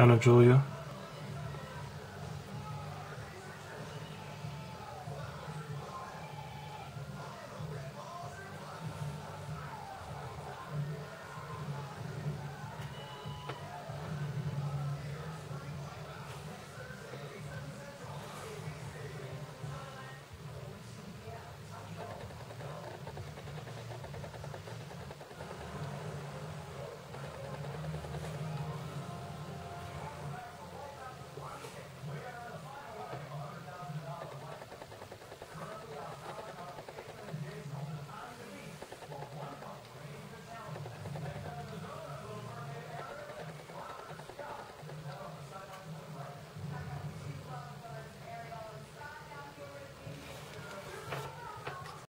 Anna Julia.